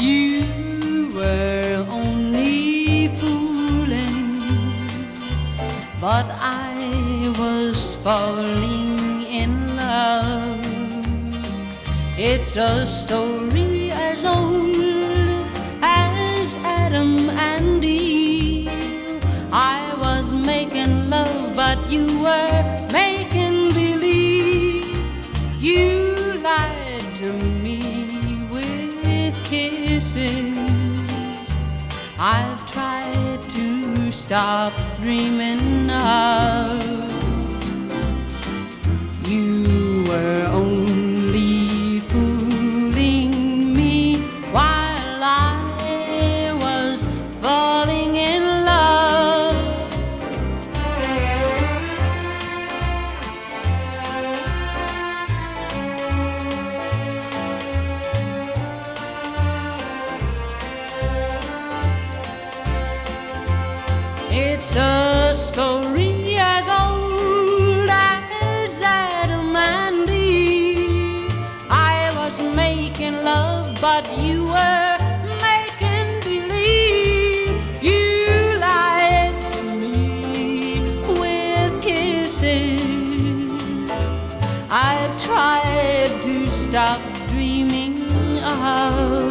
You were only fooling, but I was falling in love. It's a story as old as Adam and Eve. I was making love, but you were making believe. You lied to me with kisses. I've tried to stop dreaming of. It's a story as old as Adam and Eve. I was making love, but you were making believe. You lied to me with kisses. I've tried to stop dreaming of